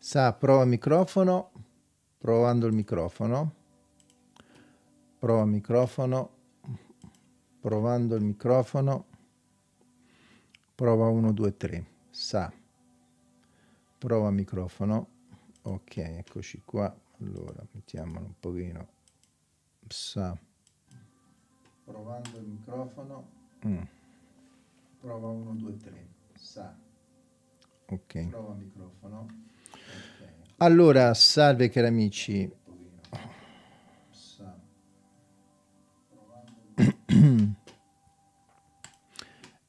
Sa, prova microfono, provando il microfono, prova microfono, provando il microfono, prova 1, 2, 3, sa, prova microfono, ok, eccoci qua, allora mettiamolo un pochino, sa, provando il microfono, mm. prova 1, 2, 3, sa, ok, prova microfono. Allora salve cari amici,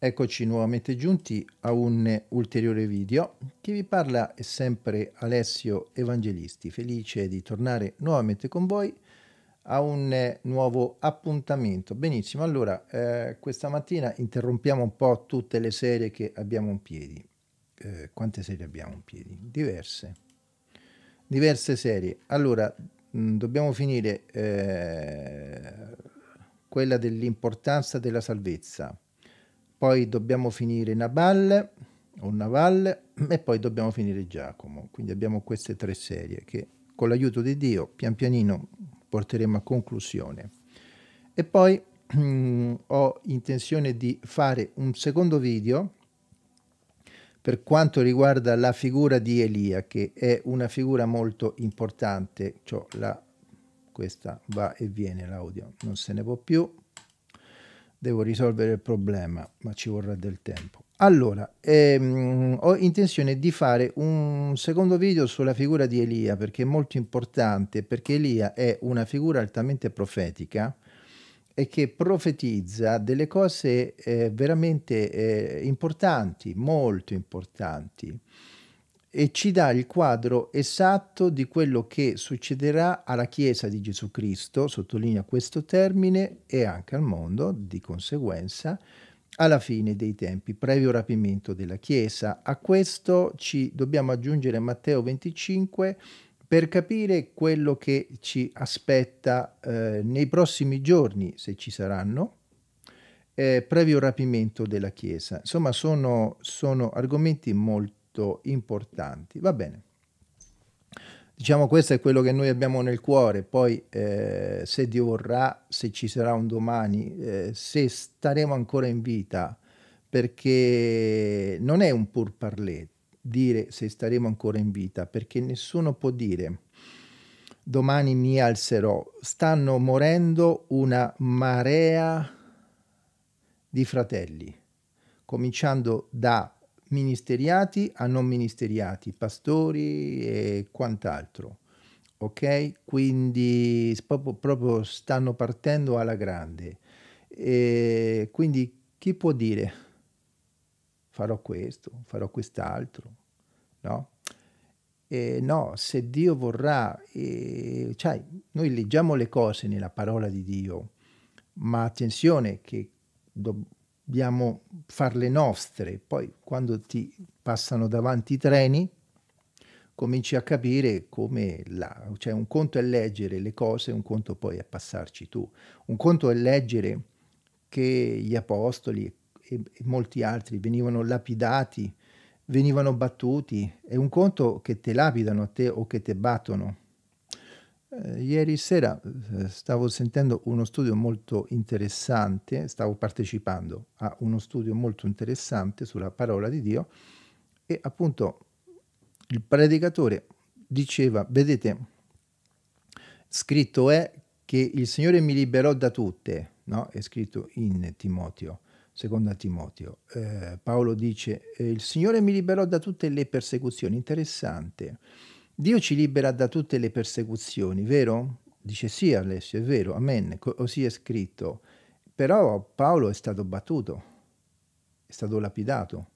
Eccoci nuovamente giunti a un ulteriore video. Chi vi parla è sempre Alessio Evangelisti, felice di tornare nuovamente con voi a un nuovo appuntamento. Benissimo, allora eh, questa mattina interrompiamo un po' tutte le serie che abbiamo in piedi. Eh, quante serie abbiamo in piedi? Diverse. Diverse serie. Allora, mh, dobbiamo finire eh, quella dell'importanza della salvezza poi dobbiamo finire Nabal o Naval e poi dobbiamo finire Giacomo. Quindi abbiamo queste tre serie che con l'aiuto di Dio pian pianino porteremo a conclusione. E poi mm, ho intenzione di fare un secondo video per quanto riguarda la figura di Elia, che è una figura molto importante, cioè la, questa va e viene l'audio, non se ne può più, devo risolvere il problema, ma ci vorrà del tempo. Allora, ehm, ho intenzione di fare un secondo video sulla figura di Elia perché è molto importante, perché Elia è una figura altamente profetica che profetizza delle cose eh, veramente eh, importanti, molto importanti e ci dà il quadro esatto di quello che succederà alla Chiesa di Gesù Cristo, sottolinea questo termine, e anche al mondo, di conseguenza, alla fine dei tempi, previo rapimento della Chiesa. A questo ci dobbiamo aggiungere Matteo 25 per capire quello che ci aspetta eh, nei prossimi giorni, se ci saranno, eh, previo rapimento della Chiesa. Insomma, sono, sono argomenti molto importanti. Va bene. Diciamo questo è quello che noi abbiamo nel cuore, poi eh, se Dio vorrà, se ci sarà un domani, eh, se staremo ancora in vita, perché non è un pur parler dire se staremo ancora in vita, perché nessuno può dire domani mi alzerò. Stanno morendo una marea di fratelli, cominciando da ministeriati a non ministeriati, pastori e quant'altro. Ok? Quindi proprio, proprio stanno partendo alla grande. E quindi chi può dire farò questo, farò quest'altro? No? E no, se Dio vorrà, e, cioè, noi leggiamo le cose nella parola di Dio, ma attenzione che do, dobbiamo farle nostre. Poi quando ti passano davanti i treni cominci a capire come la, cioè un conto è leggere le cose, un conto poi è passarci tu. Un conto è leggere che gli apostoli e, e molti altri venivano lapidati, venivano battuti, è un conto che te lapidano a te o che te battono. Eh, ieri sera eh, stavo sentendo uno studio molto interessante, stavo partecipando a uno studio molto interessante sulla parola di Dio e appunto il predicatore diceva, vedete, scritto è che il Signore mi liberò da tutte, no? È scritto in Timoteo, seconda Timoteo. Eh, Paolo dice, eh, il Signore mi liberò da tutte le persecuzioni, interessante. Dio ci libera da tutte le persecuzioni, vero? Dice sì Alessio, è vero, amen, così è scritto. Però Paolo è stato battuto, è stato lapidato.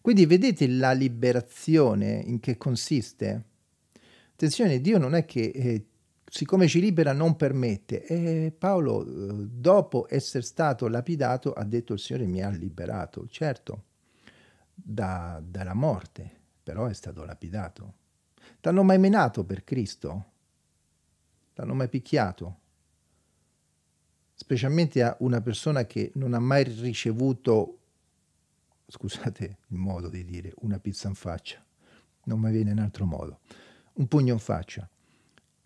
Quindi vedete la liberazione in che consiste? Attenzione, Dio non è che eh, siccome ci libera non permette. E Paolo, eh, dopo essere stato lapidato, ha detto il Signore mi ha liberato, certo, da, dalla morte, però è stato lapidato. T'hanno mai menato per Cristo? T'hanno mai picchiato? Specialmente a una persona che non ha mai ricevuto, scusate il modo di dire, una pizza in faccia. non mi viene in altro modo. Un pugno in faccia.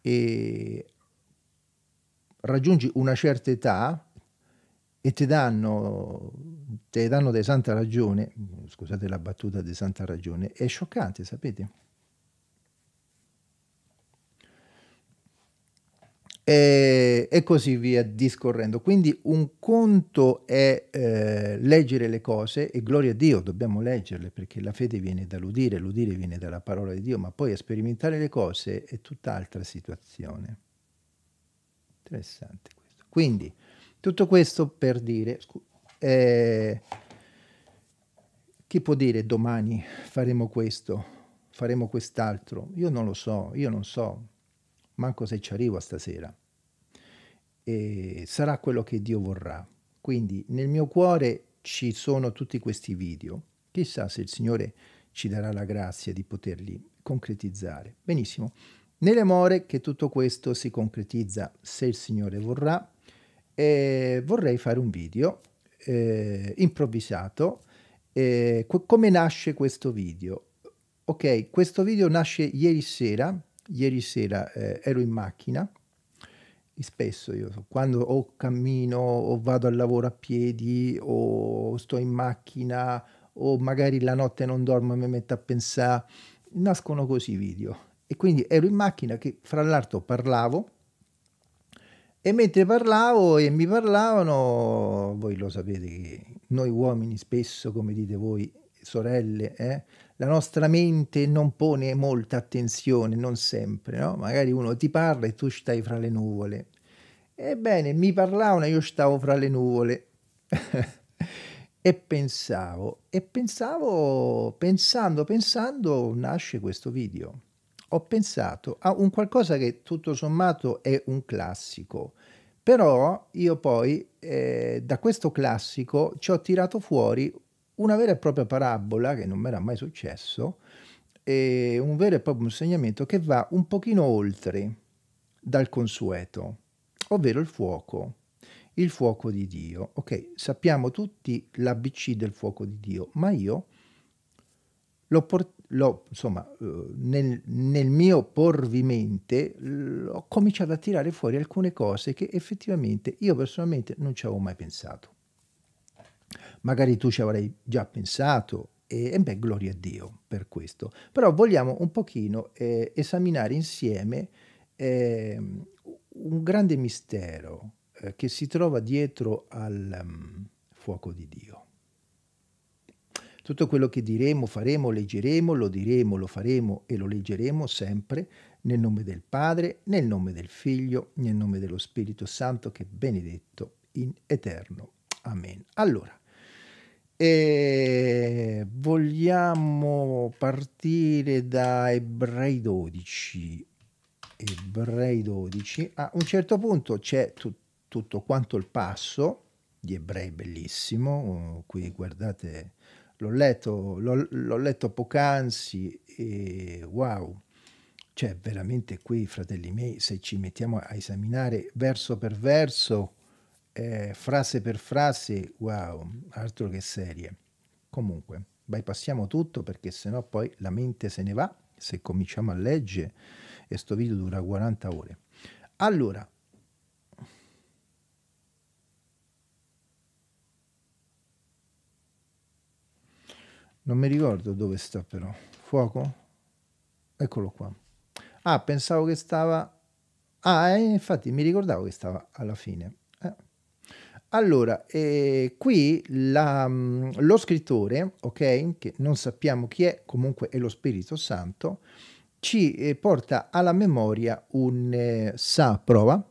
E raggiungi una certa età e ti danno, te danno di santa ragione, scusate la battuta di santa ragione, è scioccante, sapete? E, e, così via discorrendo. Quindi un conto è eh, leggere le cose e gloria a Dio, dobbiamo leggerle perché la fede viene dall'udire, l'udire viene dalla parola di Dio, ma poi sperimentare le cose è tutt'altra situazione. Interessante questo. Quindi tutto questo per dire, eh, chi può dire domani faremo questo, faremo quest'altro? Io non lo so, io non so manco se ci arrivo stasera. E sarà quello che Dio vorrà. Quindi nel mio cuore ci sono tutti questi video. Chissà se il Signore ci darà la grazia di poterli concretizzare. Benissimo. Nell'amore che tutto questo si concretizza se il Signore vorrà, eh, vorrei fare un video eh, improvvisato. Eh, come nasce questo video? Ok, questo video nasce ieri sera, ieri sera eh, ero in macchina, spesso io quando o cammino o vado al lavoro a piedi o sto in macchina o magari la notte non dormo e mi metto a pensare, nascono così video. E quindi ero in macchina che fra l'altro parlavo e mentre parlavo e mi parlavano, voi lo sapete che noi uomini spesso, come dite voi, sorelle, eh, la nostra mente non pone molta attenzione, non sempre, no? Magari uno ti parla e tu stai fra le nuvole. Ebbene, mi parlavano e io stavo fra le nuvole. e pensavo, e pensavo, pensando, pensando, nasce questo video. Ho pensato a un qualcosa che tutto sommato è un classico, però io poi eh, da questo classico ci ho tirato fuori una vera e propria parabola, che non mi era mai successo, un vero e proprio insegnamento che va un pochino oltre dal consueto, ovvero il fuoco, il fuoco di Dio. Ok, sappiamo tutti l'ABC del fuoco di Dio, ma io l'ho, port- l'ho insomma, eh, nel, nel, mio porvi mente ho cominciato a tirare fuori alcune cose che effettivamente io personalmente non ci avevo mai pensato magari tu ci avrai già pensato e, e beh, gloria a Dio per questo. Però vogliamo un pochino eh, esaminare insieme eh, un grande mistero eh, che si trova dietro al um, fuoco di Dio. Tutto quello che diremo, faremo, leggeremo, lo diremo, lo faremo e lo leggeremo sempre nel nome del Padre, nel nome del Figlio, nel nome dello Spirito Santo che è benedetto in eterno. Amen. Allora, e vogliamo partire da Ebrei 12. Ebrei 12. A un certo punto c'è tu, tutto quanto il passo di Ebrei, bellissimo. Qui guardate, l'ho letto, l'ho letto poc'anzi e wow. Cioè, veramente qui, fratelli miei, se ci mettiamo a esaminare verso per verso, eh, frase per frase, wow, altro che serie. Comunque, bypassiamo tutto perché sennò poi la mente se ne va se cominciamo a leggere e sto video dura 40 ore. Allora, non mi ricordo dove sta però. Fuoco? Eccolo qua. Ah, pensavo che stava... Ah, eh, infatti mi ricordavo che stava alla fine. Allora, eh, qui la, mm, lo scrittore, ok, che non sappiamo chi è, comunque è lo Spirito Santo, ci eh, porta alla memoria un, eh, sa, prova,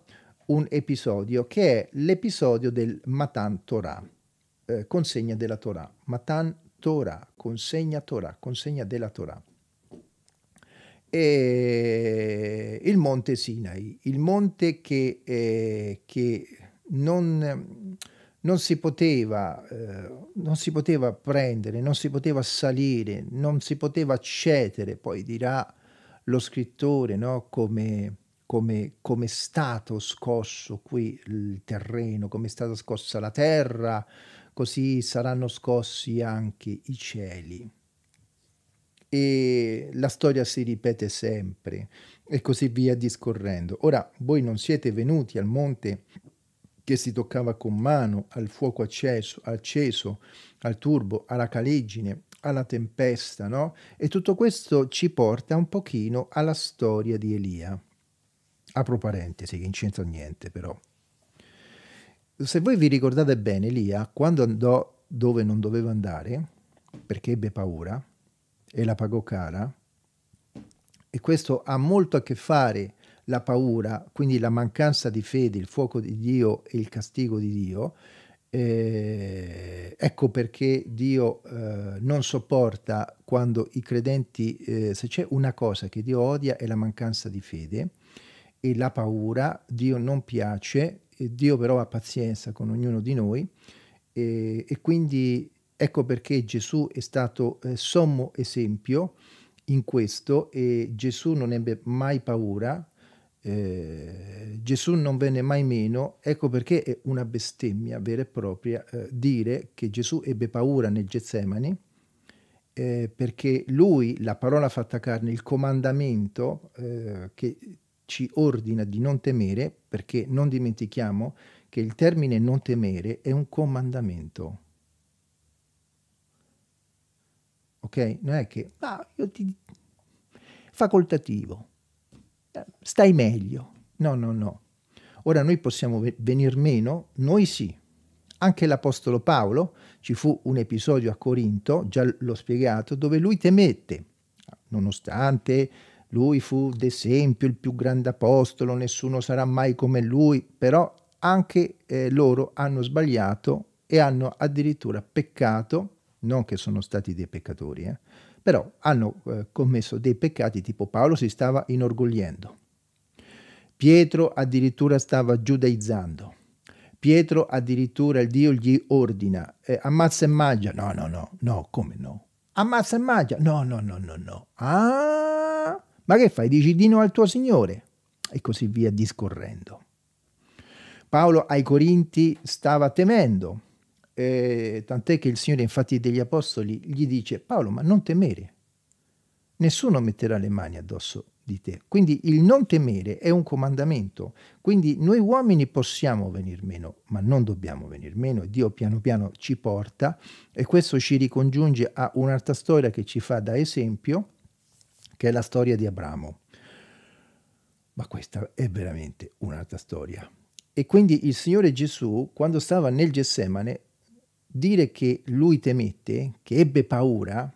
un episodio che è l'episodio del Matan Torah, eh, consegna della Torah. Matan Torah, consegna Torah, consegna della Torah. E il monte Sinai, il monte che, eh, che non, non, si poteva, eh, non si poteva prendere, non si poteva salire, non si poteva accedere, poi dirà lo scrittore, no? come, come, come è stato scosso qui il terreno, come è stata scossa la terra, così saranno scossi anche i cieli. E la storia si ripete sempre e così via discorrendo. Ora, voi non siete venuti al monte che si toccava con mano, al fuoco acceso, acceso al turbo, alla caligine, alla tempesta, no? E tutto questo ci porta un pochino alla storia di Elia. Apro parentesi, che non c'entra niente però. Se voi vi ricordate bene, Elia, quando andò dove non doveva andare, perché ebbe paura e la pagò cara, e questo ha molto a che fare la paura, quindi la mancanza di fede, il fuoco di Dio e il castigo di Dio, eh, ecco perché Dio eh, non sopporta quando i credenti, eh, se c'è una cosa che Dio odia è la mancanza di fede e la paura, Dio non piace, Dio però ha pazienza con ognuno di noi e, quindi ecco perché Gesù è stato eh, sommo esempio in questo e Gesù non ebbe mai paura, eh, Gesù non venne mai meno, ecco perché è una bestemmia vera e propria eh, dire che Gesù ebbe paura nel Getsemani, eh, perché lui, la parola fatta carne, il comandamento eh, che ci ordina di non temere, perché non dimentichiamo che il termine non temere è un comandamento. Ok? Non è che, ah, io ti... facoltativo stai meglio. No, no, no. Ora noi possiamo venir meno, noi sì. Anche l'Apostolo Paolo, ci fu un episodio a Corinto, già l'ho spiegato, dove lui temette, nonostante lui fu d'esempio il più grande apostolo, nessuno sarà mai come lui, però anche eh, loro hanno sbagliato e hanno addirittura peccato, non che sono stati dei peccatori, eh, però hanno eh, commesso dei peccati tipo Paolo si stava inorgogliendo. Pietro addirittura stava giudaizzando. Pietro addirittura il Dio gli ordina, eh, ammazza e mangia. No, no, no, no, come no? Ammazza e mangia. No, no, no, no, no. Ah, ma che fai? Dici di no al tuo Signore? E così via discorrendo. Paolo ai Corinti stava temendo, eh, tant'è che il Signore infatti degli Apostoli gli dice Paolo ma non temere, nessuno metterà le mani addosso di te. Quindi il non temere è un comandamento, quindi noi uomini possiamo venir meno, ma non dobbiamo venir meno Dio piano piano ci porta e questo ci ricongiunge a un'altra storia che ci fa da esempio, che è la storia di Abramo. Ma questa è veramente un'altra storia. E quindi il Signore Gesù, quando stava nel Gessemane, dire che lui temette, che ebbe paura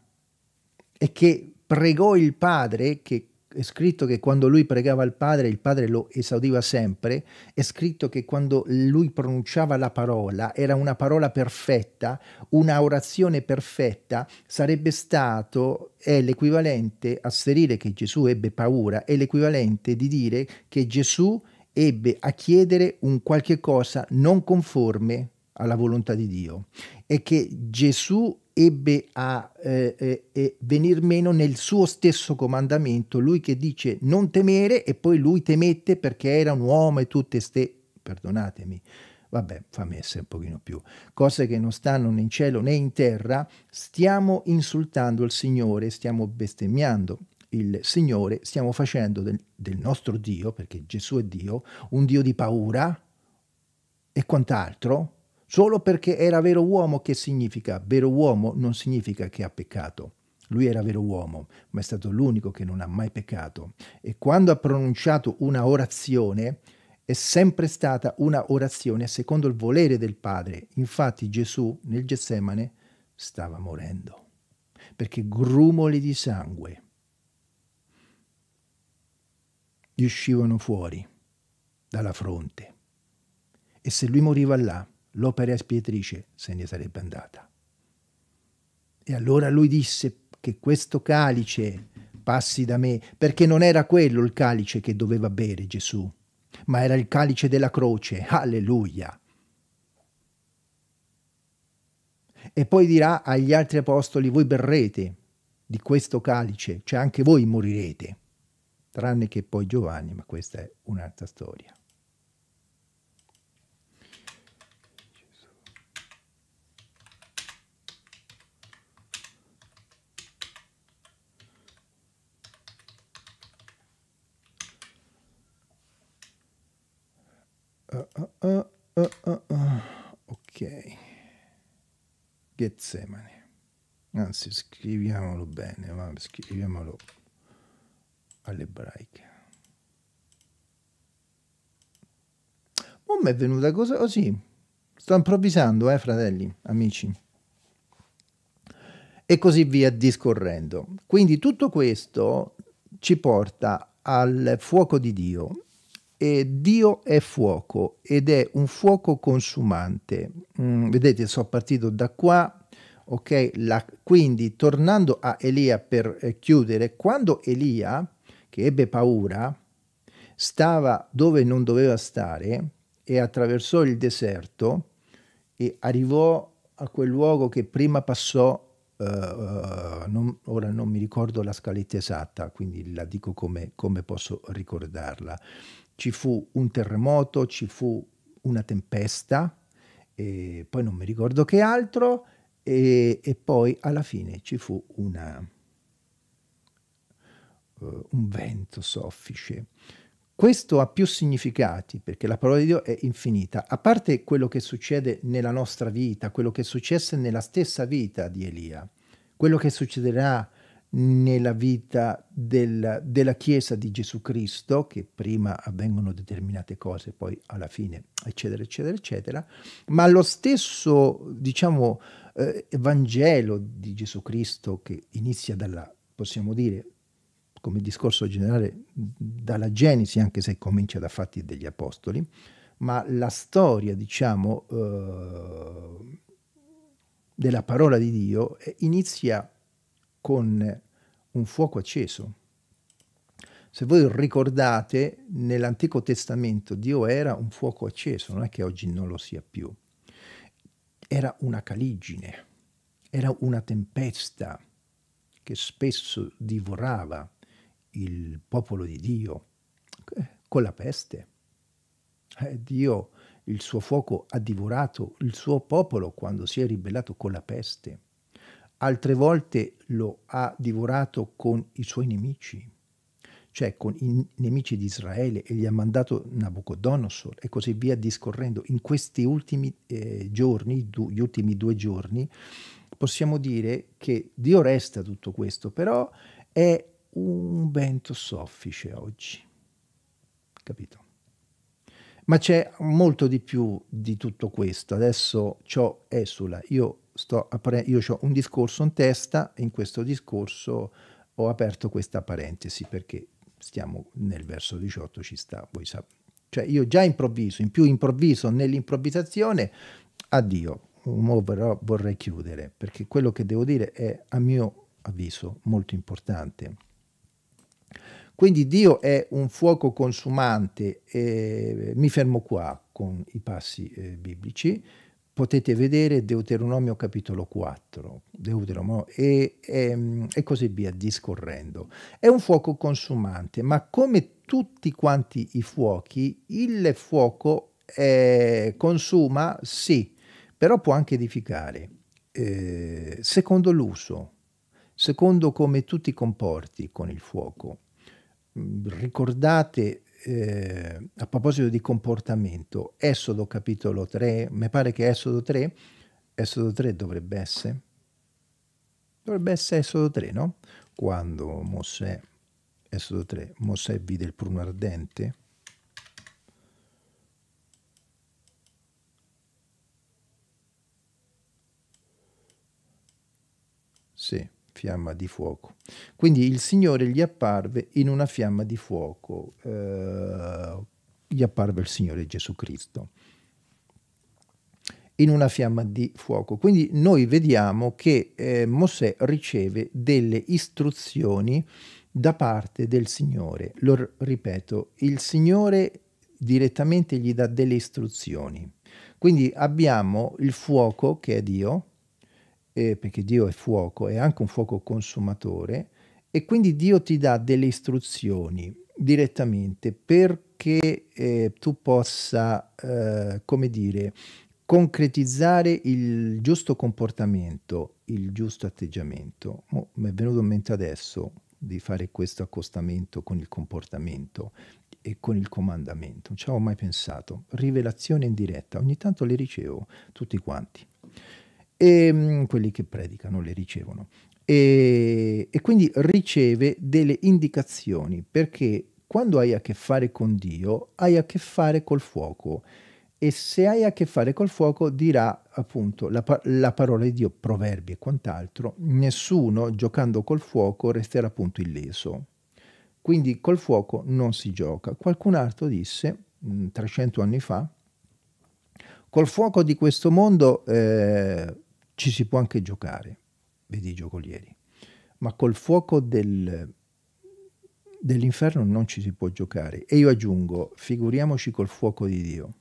e che pregò il Padre, che è scritto che quando lui pregava il Padre, il Padre lo esaudiva sempre, è scritto che quando lui pronunciava la parola, era una parola perfetta, una orazione perfetta, sarebbe stato, è l'equivalente, asserire che Gesù ebbe paura, è l'equivalente di dire che Gesù ebbe a chiedere un qualche cosa non conforme alla volontà di Dio e che Gesù ebbe a eh, eh, eh, venir meno nel suo stesso comandamento, lui che dice non temere e poi lui temette perché era un uomo e tutte ste, perdonatemi, vabbè fammi essere un pochino più, cose che non stanno né in cielo né in terra, stiamo insultando il Signore, stiamo bestemmiando il Signore, stiamo facendo del, del nostro Dio, perché Gesù è Dio, un Dio di paura e quant'altro, Solo perché era vero uomo, che significa? Vero uomo non significa che ha peccato. Lui era vero uomo, ma è stato l'unico che non ha mai peccato. E quando ha pronunciato una orazione, è sempre stata una orazione secondo il volere del Padre. Infatti Gesù nel Getsemane stava morendo, perché grumoli di sangue gli uscivano fuori dalla fronte. E se lui moriva là, l'opera espiatrice se ne sarebbe andata. E allora lui disse che questo calice passi da me, perché non era quello il calice che doveva bere Gesù, ma era il calice della croce. Alleluia. E poi dirà agli altri apostoli, voi berrete di questo calice, cioè anche voi morirete, tranne che poi Giovanni, ma questa è un'altra storia. Uh, uh, uh, ok. Getsemani. Anzi, scriviamolo bene, ma scriviamolo all'ebraica. Oh, mi è venuta cosa così. Sto improvvisando, eh, fratelli, amici. E così via discorrendo. Quindi tutto questo ci porta al fuoco di Dio. E Dio è fuoco ed è un fuoco consumante. Mm, vedete, sono partito da qua ok? La, quindi tornando a Elia per eh, chiudere, quando Elia, che ebbe paura, stava dove non doveva stare e attraversò il deserto e arrivò a quel luogo che prima passò, uh, non, ora non mi ricordo la scaletta esatta, quindi la dico come, come posso ricordarla. Ci fu un terremoto, ci fu una tempesta, e poi non mi ricordo che altro, e, e poi alla fine ci fu una, uh, un vento soffice. Questo ha più significati perché la parola di Dio è infinita, a parte quello che succede nella nostra vita, quello che successe nella stessa vita di Elia, quello che succederà nella vita del, della Chiesa di Gesù Cristo, che prima avvengono determinate cose, poi alla fine, eccetera, eccetera, eccetera, ma lo stesso, diciamo, eh, Vangelo di Gesù Cristo che inizia dalla, possiamo dire, come discorso generale, dalla Genesi, anche se comincia da Fatti degli Apostoli, ma la storia, diciamo, eh, della parola di Dio eh, inizia con un fuoco acceso. Se voi ricordate, nell'Antico Testamento Dio era un fuoco acceso, non è che oggi non lo sia più. Era una caligine, era una tempesta che spesso divorava il popolo di Dio eh, con la peste. Eh, Dio, il suo fuoco, ha divorato il suo popolo quando si è ribellato con la peste altre volte lo ha divorato con i suoi nemici, cioè con i nemici di Israele e gli ha mandato Nabucodonosor e così via discorrendo. In questi ultimi eh, giorni, du, gli ultimi due giorni, possiamo dire che Dio resta tutto questo, però è un vento soffice oggi, capito? Ma c'è molto di più di tutto questo. Adesso ciò esula. Io sto io ho un discorso in testa e in questo discorso ho aperto questa parentesi perché stiamo nel verso 18, ci sta, voi sapete. Cioè io già improvviso, in più improvviso nell'improvvisazione, addio, però vorrei chiudere perché quello che devo dire è a mio avviso molto importante. Quindi Dio è un fuoco consumante e mi fermo qua con i passi eh, biblici potete vedere Deuteronomio capitolo 4 Deuteronomio, e, e, e, così via discorrendo. È un fuoco consumante, ma come tutti quanti i fuochi, il fuoco eh, consuma, sì, però può anche edificare, eh, secondo l'uso, secondo come tu ti comporti con il fuoco. Mm, ricordate eh, a proposito di comportamento, Esodo capitolo 3, mi pare che Esodo 3, Esodo 3 dovrebbe essere, dovrebbe essere Esodo 3, no? Quando Mosè, Esodo 3, Mosè vide il pruno ardente, Sì fiamma di fuoco. Quindi il Signore gli apparve in una fiamma di fuoco, eh, gli apparve il Signore Gesù Cristo in una fiamma di fuoco. Quindi noi vediamo che eh, Mosè riceve delle istruzioni da parte del Signore. Lo ripeto, il Signore direttamente gli dà delle istruzioni. Quindi abbiamo il fuoco che è Dio, eh, perché Dio è fuoco, è anche un fuoco consumatore, e quindi Dio ti dà delle istruzioni direttamente perché eh, tu possa, eh, come dire, concretizzare il giusto comportamento, il giusto atteggiamento. mi è venuto in mente adesso di fare questo accostamento con il comportamento e con il comandamento. Non ci avevo mai pensato. Rivelazione in diretta, ogni tanto le ricevo, tutti quanti. E mm, quelli che predicano le ricevono. E, e quindi riceve delle indicazioni perché quando hai a che fare con Dio hai a che fare col fuoco e se hai a che fare col fuoco dirà appunto la, la, parola di Dio, proverbi e quant'altro, nessuno giocando col fuoco resterà appunto illeso. Quindi col fuoco non si gioca. Qualcun altro disse, 300 mm, anni fa, col fuoco di questo mondo eh, ci si può anche giocare, vedi i giocolieri, ma col fuoco del, dell'inferno non ci si può giocare. E io aggiungo, figuriamoci col fuoco di Dio.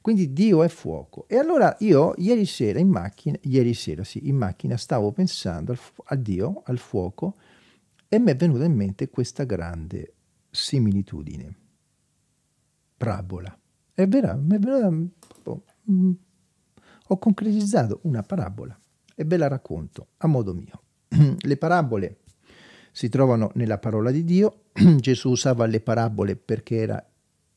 Quindi Dio è fuoco. E allora io ieri sera in macchina, ieri sera sì, in macchina stavo pensando al, a Dio, al fuoco, e mi è venuta in mente questa grande similitudine, parabola. È vera, mi è venuta, oh, ho concretizzato una parabola e ve la racconto a modo mio. Le parabole si trovano nella parola di Dio. Gesù usava le parabole perché era,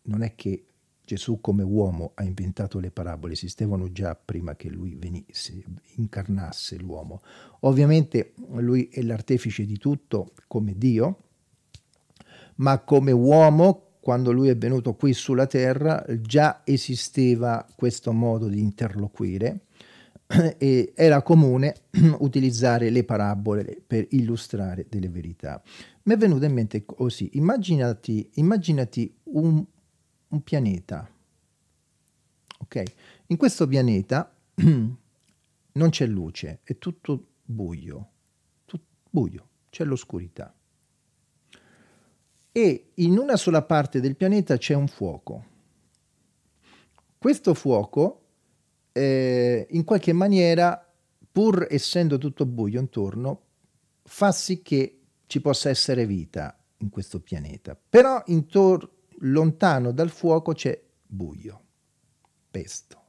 non è che Gesù come uomo ha inventato le parabole, esistevano già prima che lui venisse, incarnasse l'uomo. Ovviamente lui è l'artefice di tutto come Dio, ma come uomo, quando lui è venuto qui sulla terra, già esisteva questo modo di interloquire e era comune utilizzare le parabole per illustrare delle verità. Mi è venuto in mente così, immaginati, immaginati un, un pianeta. Ok? In questo pianeta non c'è luce, è tutto buio, tutto buio, c'è l'oscurità. E in una sola parte del pianeta c'è un fuoco. Questo fuoco, eh, in qualche maniera, pur essendo tutto buio intorno, fa sì che ci possa essere vita in questo pianeta. Però intorno lontano dal fuoco c'è buio, pesto.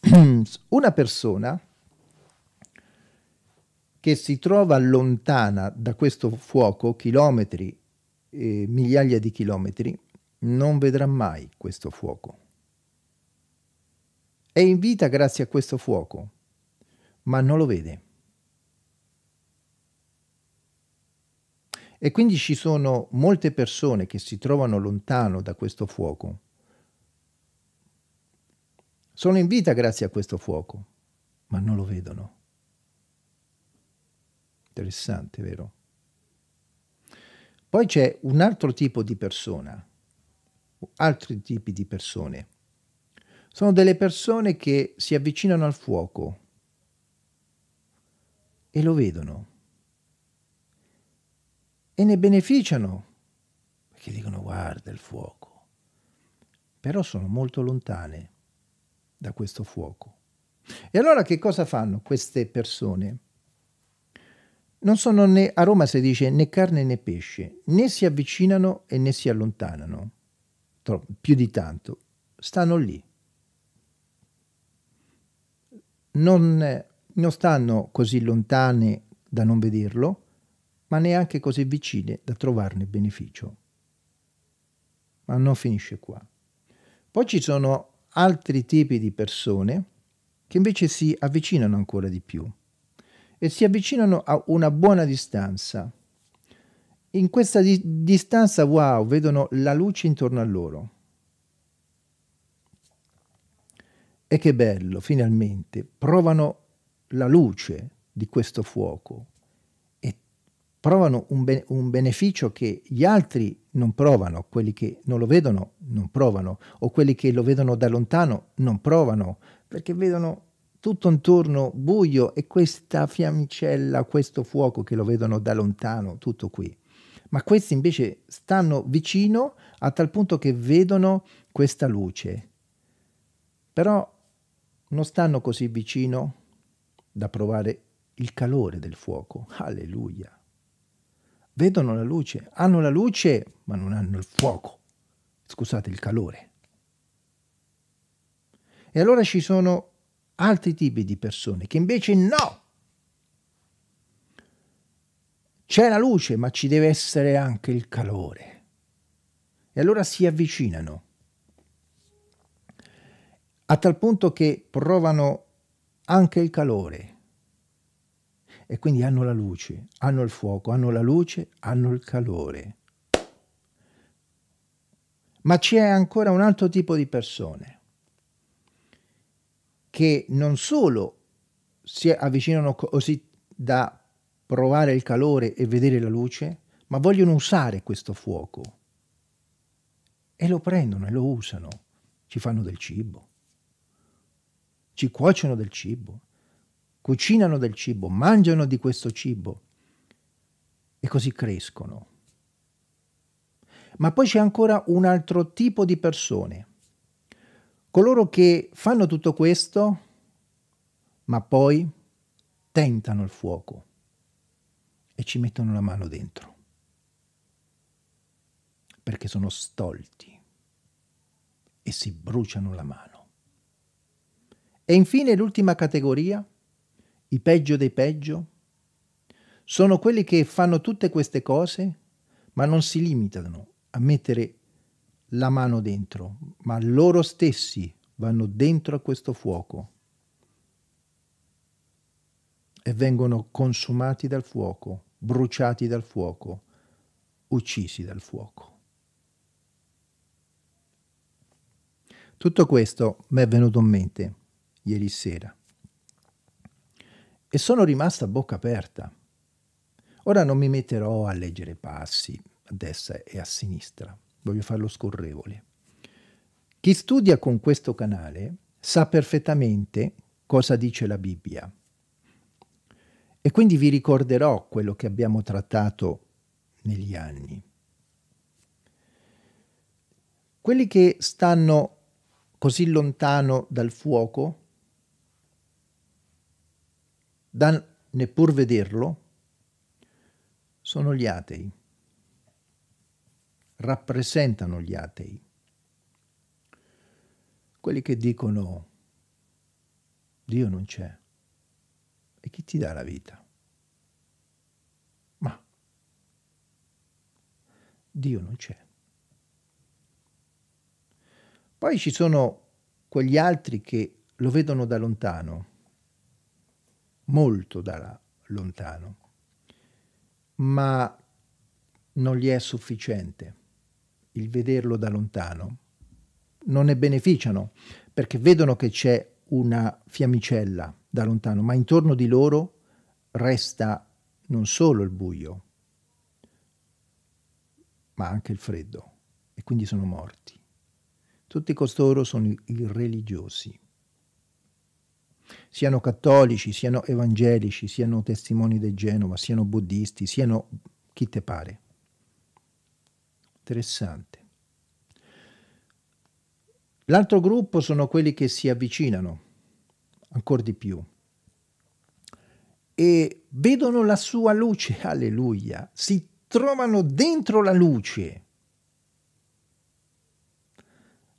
Una persona che si trova lontana da questo fuoco, chilometri, eh, migliaia di chilometri, non vedrà mai questo fuoco. È in vita grazie a questo fuoco, ma non lo vede. E quindi ci sono molte persone che si trovano lontano da questo fuoco. Sono in vita grazie a questo fuoco, ma non lo vedono. Interessante, vero? Poi c'è un altro tipo di persona, altri tipi di persone. Sono delle persone che si avvicinano al fuoco e lo vedono e ne beneficiano, perché dicono guarda il fuoco, però sono molto lontane da questo fuoco. E allora che cosa fanno queste persone? Non sono né, a Roma si dice né carne né pesce, né si avvicinano e né si allontanano, più di tanto, stanno lì. Non, non stanno così lontane da non vederlo, ma neanche così vicine da trovarne beneficio. Ma non finisce qua. Poi ci sono altri tipi di persone che invece si avvicinano ancora di più e si avvicinano a una buona distanza. In questa di distanza, wow, vedono la luce intorno a loro. E che bello, finalmente, provano la luce di questo fuoco provano un, be un, beneficio che gli altri non provano, quelli che non lo vedono non provano, o quelli che lo vedono da lontano non provano, perché vedono tutto intorno buio e questa fiammicella, questo fuoco che lo vedono da lontano, tutto qui. Ma questi invece stanno vicino a tal punto che vedono questa luce. Però non stanno così vicino da provare il calore del fuoco. Alleluia vedono la luce, hanno la luce ma non hanno il fuoco, scusate il calore. E allora ci sono altri tipi di persone che invece no. C'è la luce, ma ci deve essere anche il calore. E allora si avvicinano, a tal punto che provano anche il calore. E quindi hanno la luce, hanno il fuoco, hanno la luce, hanno il calore. Ma c'è ancora un altro tipo di persone che non solo si avvicinano così da provare il calore e vedere la luce, ma vogliono usare questo fuoco. E lo prendono e lo usano. Ci fanno del cibo. Ci cuociono del cibo. Cucinano del cibo, mangiano di questo cibo. E così crescono. Ma poi c'è ancora un altro tipo di persone. Coloro che fanno tutto questo, ma poi tentano il fuoco e ci mettono la mano dentro. Perché sono stolti e si bruciano la mano. E infine l'ultima categoria, i peggio dei peggio, sono quelli che fanno tutte queste cose, ma non si limitano a mettere la mano dentro, ma loro stessi vanno dentro a questo fuoco e vengono consumati dal fuoco, bruciati dal fuoco, uccisi dal fuoco. Tutto questo mi è venuto in mente ieri sera e sono rimasta a bocca aperta. Ora non mi metterò a leggere passi a destra e a sinistra, voglio farlo scorrevole. Chi studia con questo canale sa perfettamente cosa dice la Bibbia e quindi vi ricorderò quello che abbiamo trattato negli anni. Quelli che stanno così lontano dal fuoco, da neppur vederlo, sono gli atei, rappresentano gli atei, quelli che dicono Dio non c'è. E chi ti dà la vita? Ma Dio non c'è. Poi ci sono quegli altri che lo vedono da lontano, molto da lontano, ma non gli è sufficiente il vederlo da lontano. Non ne beneficiano perché vedono che c'è una fiammicella da lontano, ma intorno di loro resta non solo il buio, ma anche il freddo, e quindi sono morti. Tutti costoro sono i religiosi. Siano cattolici, siano evangelici, siano testimoni del Genova, siano buddisti, siano chi te pare. Interessante. L'altro gruppo sono quelli che si avvicinano ancora di più. E vedono la sua luce, alleluia, si trovano dentro la luce,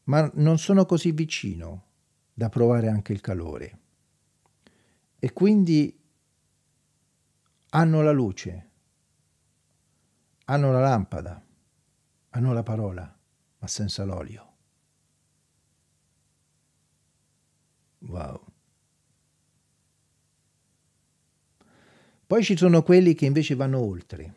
ma non sono così vicino da provare anche il calore. E quindi hanno la luce, hanno la lampada, hanno la parola, ma senza l'olio. Wow. Poi ci sono quelli che invece vanno oltre,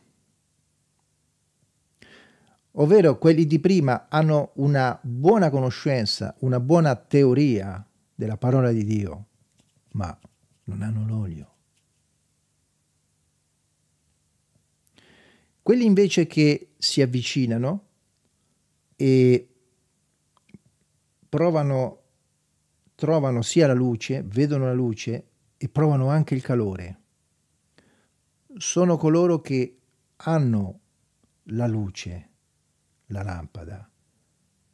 ovvero quelli di prima hanno una buona conoscenza, una buona teoria della parola di Dio, ma non hanno l'olio. Quelli invece che si avvicinano e provano, trovano sia la luce, vedono la luce e provano anche il calore. Sono coloro che hanno la luce, la lampada,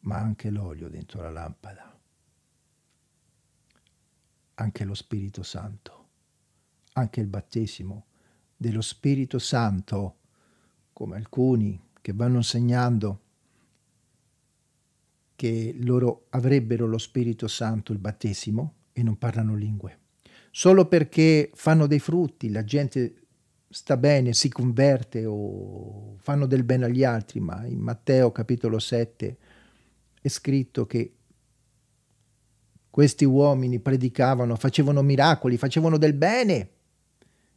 ma anche l'olio dentro la lampada, anche lo Spirito Santo, anche il battesimo dello Spirito Santo, come alcuni che vanno insegnando che loro avrebbero lo Spirito Santo, il battesimo, e non parlano lingue. Solo perché fanno dei frutti, la gente sta bene, si converte o fanno del bene agli altri, ma in Matteo capitolo 7 è scritto che questi uomini predicavano, facevano miracoli, facevano del bene,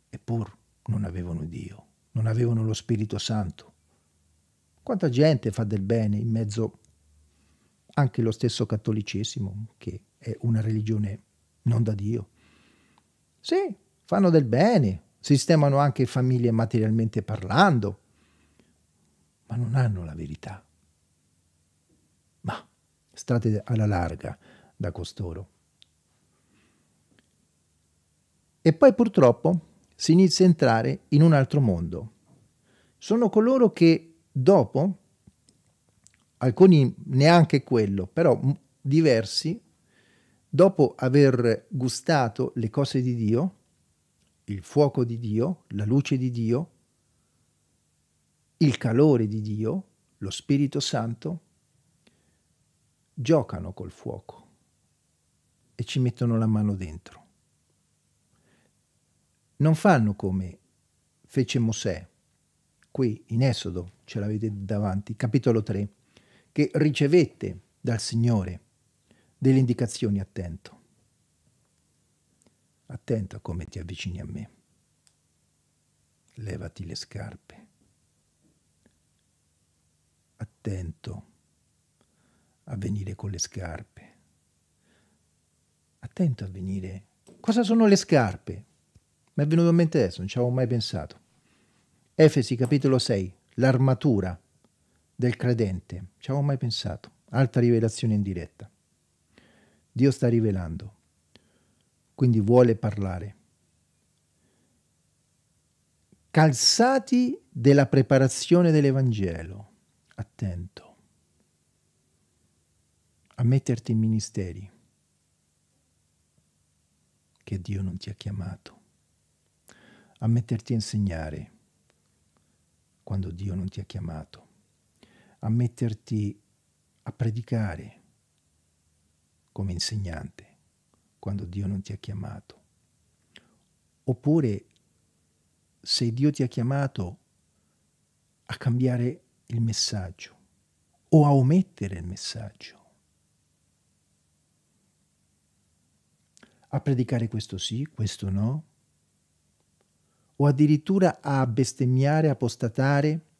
eppur non avevano Dio, non avevano lo Spirito Santo. Quanta gente fa del bene in mezzo anche lo stesso cattolicesimo, che è una religione non da Dio. Sì, fanno del bene, sistemano anche famiglie materialmente parlando, ma non hanno la verità. Ma state alla larga da costoro. E poi purtroppo si inizia a entrare in un altro mondo. Sono coloro che dopo, alcuni neanche quello, però diversi, dopo aver gustato le cose di Dio, il fuoco di Dio, la luce di Dio, il calore di Dio, lo Spirito Santo, giocano col fuoco e ci mettono la mano dentro. Non fanno come fece Mosè, qui in Esodo, ce l'avete davanti, capitolo 3, che ricevette dal Signore delle indicazioni attento. Attento a come ti avvicini a me. Levati le scarpe. Attento a venire con le scarpe. Attento a venire. Cosa sono le scarpe? Mi è venuto in mente adesso, non ci avevo mai pensato. Efesi capitolo 6, l'armatura del credente. Ci avevo mai pensato. Alta rivelazione in diretta. Dio sta rivelando quindi vuole parlare. Calzati della preparazione dell'Evangelo, attento a metterti in ministeri che Dio non ti ha chiamato, a metterti a insegnare quando Dio non ti ha chiamato, a metterti a predicare come insegnante quando Dio non ti ha chiamato. Oppure se Dio ti ha chiamato a cambiare il messaggio o a omettere il messaggio. A predicare questo sì, questo no. O addirittura a bestemmiare, apostatare,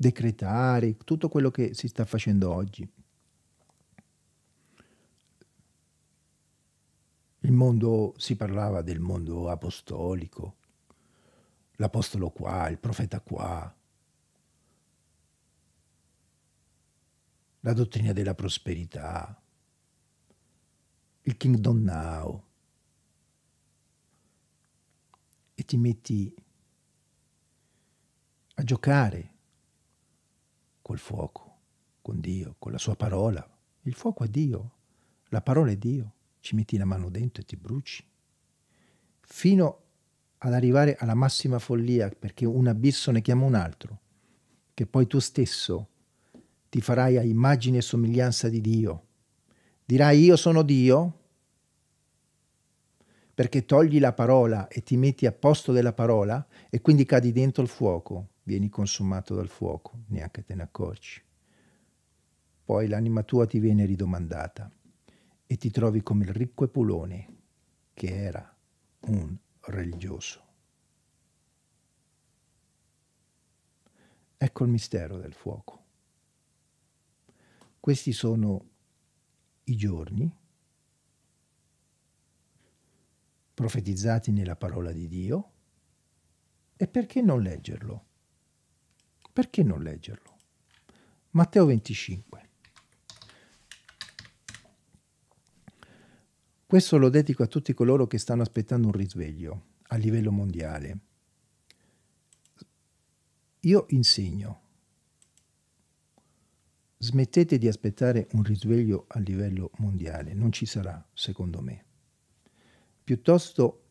decretare, tutto quello che si sta facendo oggi. Il mondo, si parlava del mondo apostolico, l'apostolo qua, il profeta qua, la dottrina della prosperità, il kingdom now, e ti metti a giocare col fuoco, con Dio, con la sua parola. Il fuoco è Dio, la parola è Dio ci metti la mano dentro e ti bruci, fino ad arrivare alla massima follia, perché un abisso ne chiama un altro, che poi tu stesso ti farai a immagine e somiglianza di Dio. Dirai io sono Dio, perché togli la parola e ti metti a posto della parola e quindi cadi dentro il fuoco, vieni consumato dal fuoco, neanche te ne accorgi. Poi l'anima tua ti viene ridomandata e ti trovi come il ricco Epulone, che era un religioso. Ecco il mistero del fuoco. Questi sono i giorni profetizzati nella parola di Dio e perché non leggerlo? Perché non leggerlo? Matteo 25. Questo lo dedico a tutti coloro che stanno aspettando un risveglio a livello mondiale. Io insegno. Smettete di aspettare un risveglio a livello mondiale, non ci sarà, secondo me. Piuttosto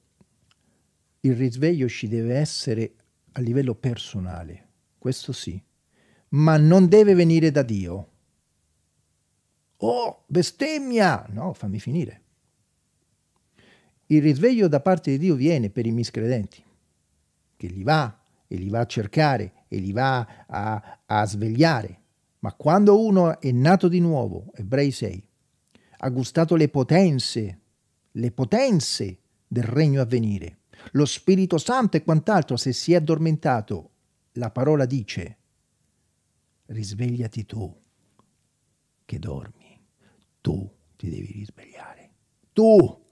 il risveglio ci deve essere a livello personale, questo sì, ma non deve venire da Dio. Oh, bestemmia! No, fammi finire. Il risveglio da parte di Dio viene per i miscredenti. che li va e li va a cercare e li va a, a svegliare. Ma quando uno è nato di nuovo, Ebrei 6, ha gustato le potenze, le potenze del regno a venire, lo Spirito Santo e quant'altro, se si è addormentato, la parola dice, risvegliati tu che dormi, tu ti devi risvegliare, tu.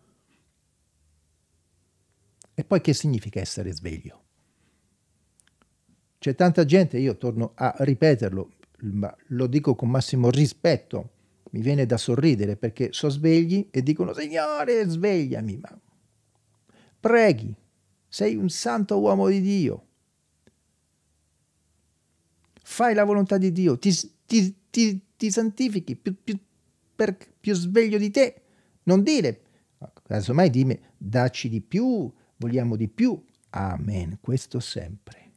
E poi che significa essere sveglio? C'è tanta gente, io torno a ripeterlo, ma lo dico con massimo rispetto, mi viene da sorridere perché sono svegli e dicono Signore svegliami, ma preghi, sei un santo uomo di Dio, fai la volontà di Dio, ti, ti, ti, ti santifichi più, più, per, più sveglio di te, non dire, casomai dimmi, dacci di più, vogliamo di più, amen, questo sempre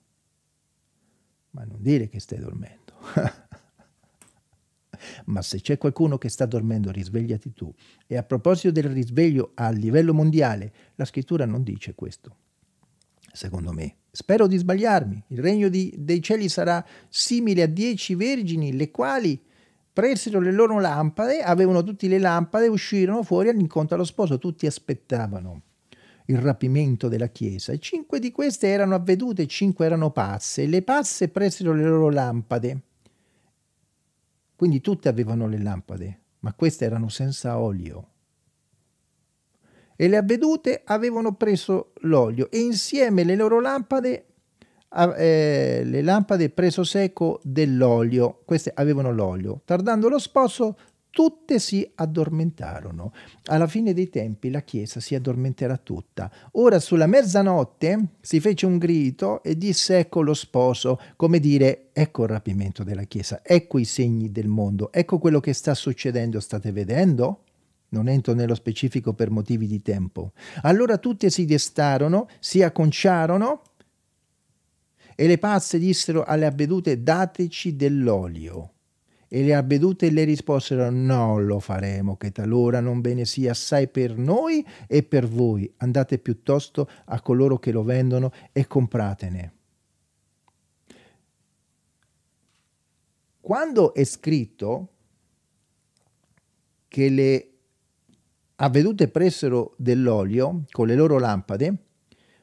ma non dire che stai dormendo. ma se c'è qualcuno che sta dormendo, risvegliati tu. E a proposito del risveglio a livello mondiale, la scrittura non dice questo, secondo me. Spero di sbagliarmi. Il regno di, dei cieli sarà simile a dieci vergini, le quali presero le loro lampade, avevano tutte le lampade, uscirono fuori all'incontro allo sposo, tutti aspettavano il rapimento della Chiesa. E cinque di queste erano avvedute, cinque erano pazze. Le pazze presero le loro lampade. Quindi tutte avevano le lampade, ma queste erano senza olio. E le avvedute avevano preso l'olio e insieme le loro lampade, eh, le lampade preso secco dell'olio, queste avevano l'olio. Tardando lo sposo, tutte si addormentarono. Alla fine dei tempi la chiesa si addormenterà tutta. Ora sulla mezzanotte si fece un grido e disse ecco lo sposo, come dire ecco il rapimento della chiesa, ecco i segni del mondo, ecco quello che sta succedendo, state vedendo? Non entro nello specifico per motivi di tempo. Allora tutte si destarono, si acconciarono e le pazze dissero alle avvedute dateci dell'olio e le abbedute le risposero non lo faremo, che talora non bene sia assai per noi e per voi. Andate piuttosto a coloro che lo vendono e compratene. Quando è scritto che le avvedute pressero dell'olio con le loro lampade,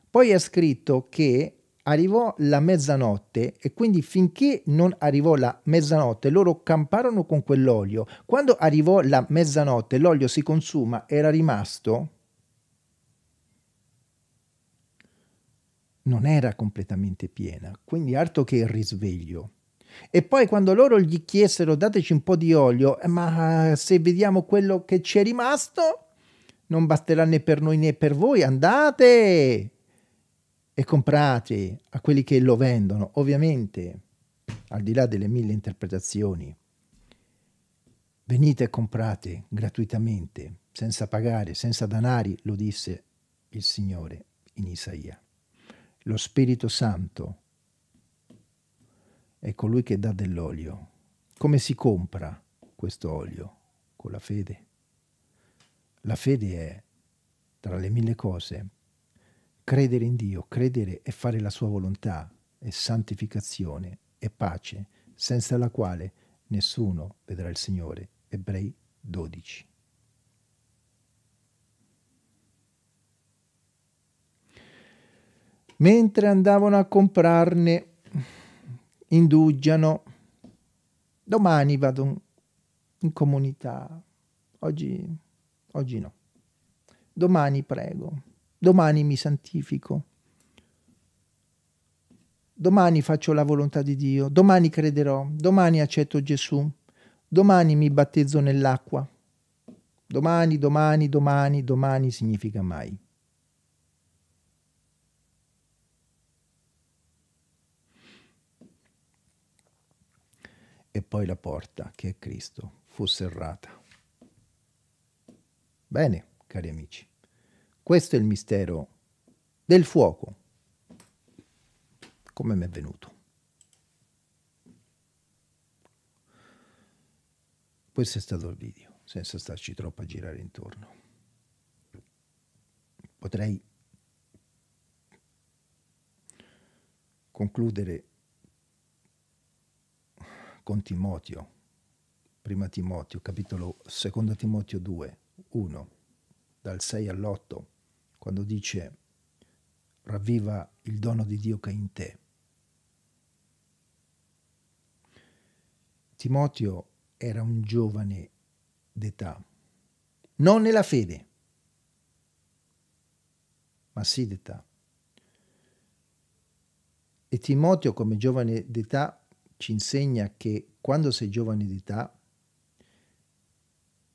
poi è scritto che arrivò la mezzanotte e quindi finché non arrivò la mezzanotte loro camparono con quell'olio. Quando arrivò la mezzanotte l'olio si consuma, era rimasto, non era completamente piena, quindi altro che il risveglio. E poi quando loro gli chiesero dateci un po' di olio, eh, ma se vediamo quello che ci è rimasto, non basterà né per noi né per voi, andate! e comprate a quelli che lo vendono, ovviamente, al di là delle mille interpretazioni, venite e comprate gratuitamente, senza pagare, senza danari, lo disse il Signore in Isaia. Lo Spirito Santo è colui che dà dell'olio. Come si compra questo olio? Con la fede. La fede è, tra le mille cose, Credere in Dio, credere e fare la sua volontà è santificazione e pace, senza la quale nessuno vedrà il Signore. Ebrei 12. Mentre andavano a comprarne, indugiano, domani vado in comunità, oggi, oggi no, domani prego domani mi santifico, domani faccio la volontà di Dio, domani crederò, domani accetto Gesù, domani mi battezzo nell'acqua. Domani, domani, domani, domani significa mai. E poi la porta, che è Cristo, fu serrata. Bene, cari amici. Questo è il mistero del fuoco. Come mi è venuto? Questo è stato il video, senza starci troppo a girare intorno. Potrei concludere con Timoteo, prima Timoteo, capitolo 2 Timoteo 2, 1, dal 6 all'8, quando dice ravviva il dono di Dio che è in te. Timoteo era un giovane d'età, non nella fede, ma sì d'età. E Timoteo come giovane d'età ci insegna che quando sei giovane d'età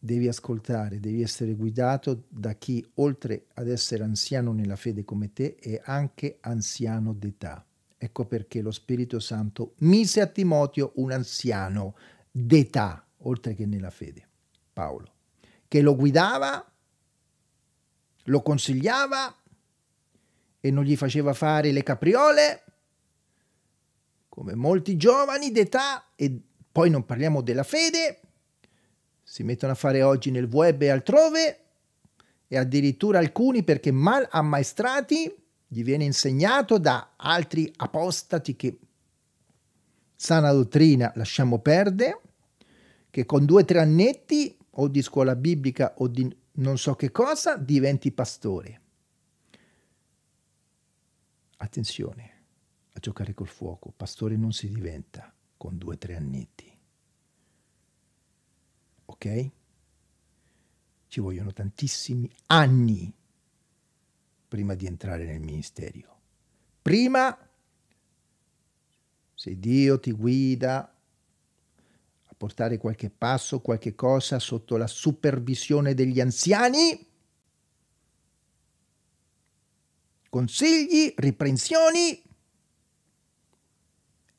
devi ascoltare, devi essere guidato da chi oltre ad essere anziano nella fede come te è anche anziano d'età. Ecco perché lo Spirito Santo mise a Timoteo un anziano d'età, oltre che nella fede, Paolo, che lo guidava, lo consigliava e non gli faceva fare le capriole, come molti giovani d'età, e poi non parliamo della fede, si mettono a fare oggi nel web e altrove, e addirittura alcuni perché mal ammaestrati gli viene insegnato da altri apostati che sana dottrina lasciamo perdere, che con due o tre annetti o di scuola biblica o di non so che cosa diventi pastore. Attenzione a giocare col fuoco, pastore non si diventa con due o tre annetti. Ok? Ci vogliono tantissimi anni prima di entrare nel ministero. Prima, se Dio ti guida a portare qualche passo, qualche cosa sotto la supervisione degli anziani, consigli, riprensioni,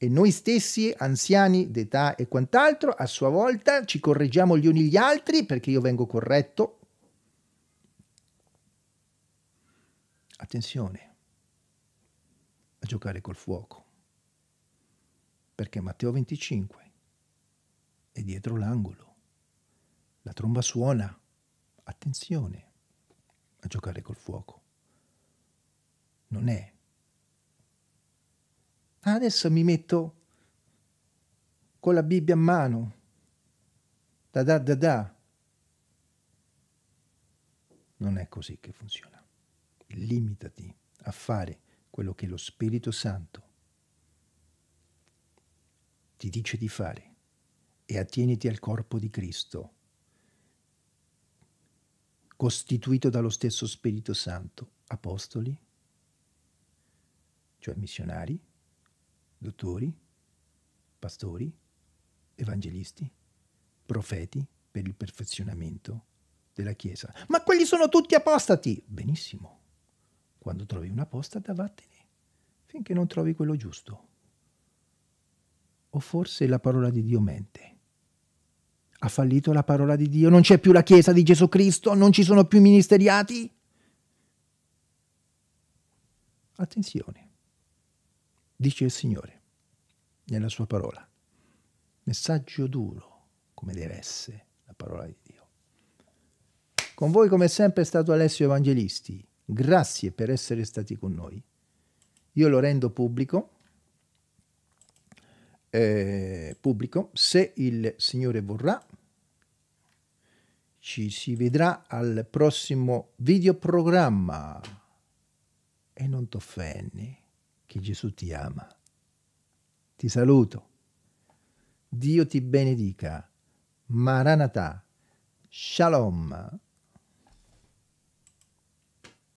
e noi stessi, anziani d'età e quant'altro, a sua volta ci correggiamo gli uni gli altri perché io vengo corretto Attenzione a giocare col fuoco, perché Matteo 25 è dietro l'angolo, la tromba suona, attenzione a giocare col fuoco. Non è. Adesso mi metto con la Bibbia a mano, da da da da. Non è così che funziona limitati a fare quello che lo Spirito Santo ti dice di fare e attieniti al corpo di Cristo, costituito dallo stesso Spirito Santo, apostoli, cioè missionari, dottori, pastori, evangelisti, profeti per il perfezionamento della Chiesa. Ma quelli sono tutti apostati! Benissimo. Quando trovi una apostata, vattene, finché non trovi quello giusto. O forse la parola di Dio mente. Ha fallito la parola di Dio? Non c'è più la Chiesa di Gesù Cristo? Non ci sono più ministeriati? Attenzione, dice il Signore nella sua parola. Messaggio duro, come deve essere la parola di Dio. Con voi, come sempre, è stato Alessio Evangelisti. Grazie per essere stati con noi. Io lo rendo pubblico, eh, pubblico. Se il Signore vorrà, ci si vedrà al prossimo videoprogramma. E non t'offenni, che Gesù ti ama. Ti saluto. Dio ti benedica. Maranatha. Shalom.